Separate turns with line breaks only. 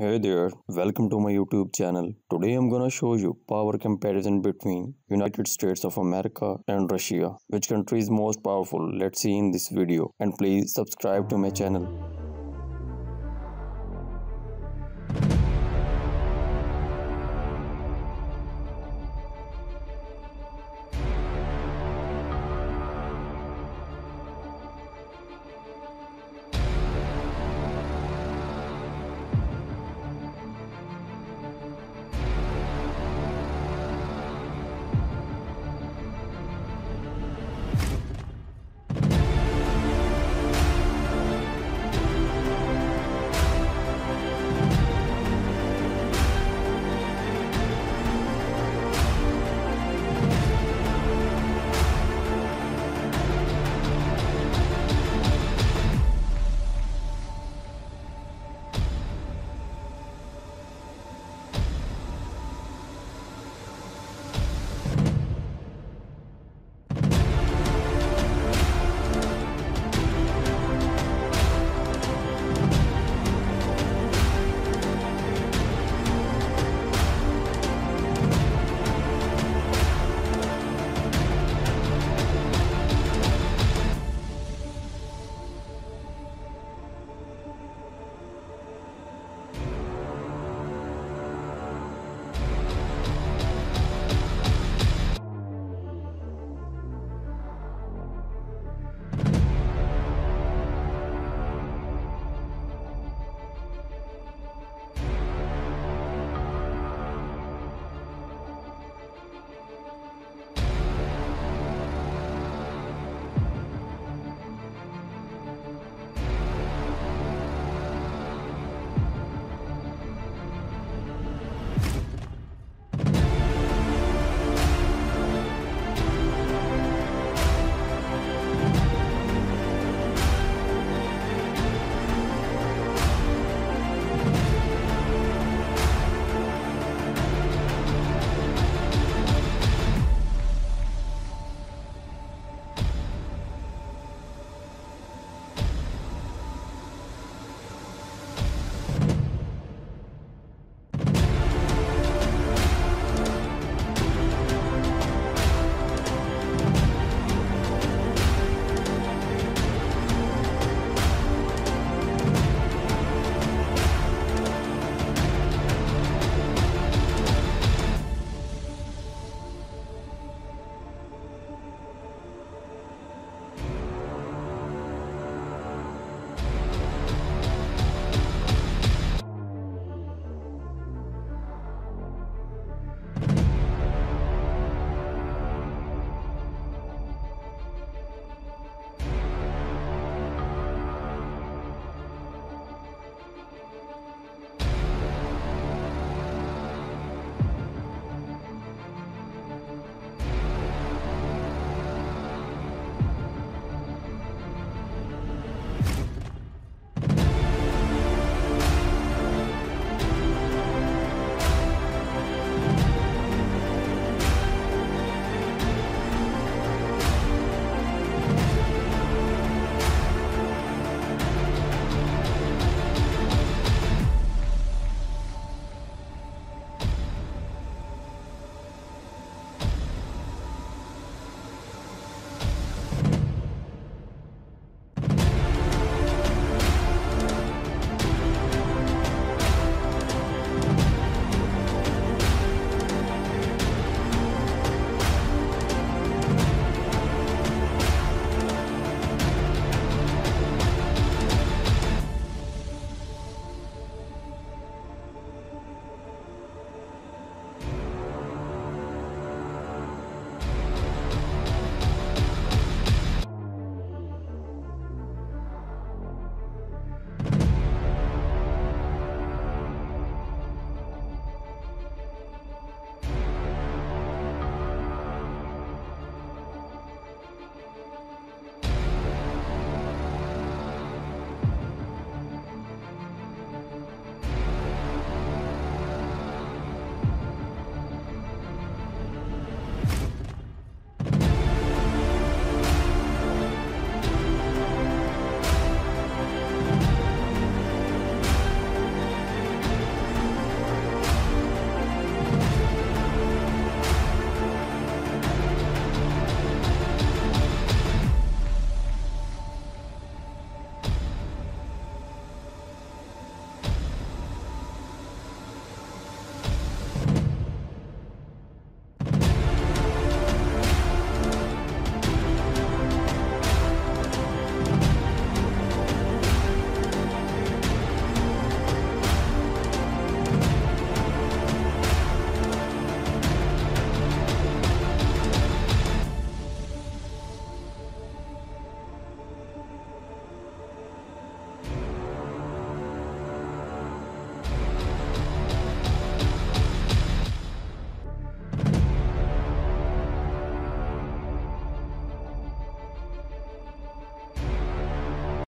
Hey there, welcome to my YouTube channel. Today I'm gonna show you power comparison between United States of America and Russia. Which country is most powerful? Let's see in this video and please subscribe to my channel.